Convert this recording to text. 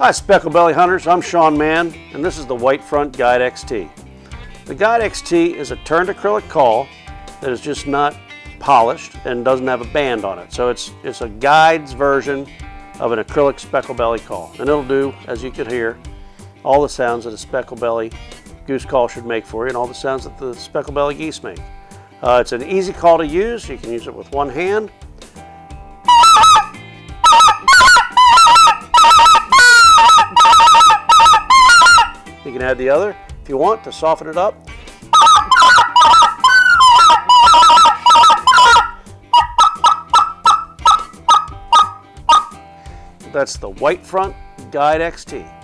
Hi Speckle Belly Hunters, I'm Sean Mann and this is the White Front Guide XT. The Guide XT is a turned acrylic call that is just not polished and doesn't have a band on it. So it's, it's a guide's version of an acrylic speckle belly call. And it'll do, as you can hear, all the sounds that a speckle belly goose call should make for you and all the sounds that the speckle belly geese make. Uh, it's an easy call to use. You can use it with one hand. Add the other if you want to soften it up. That's the White Front Guide XT.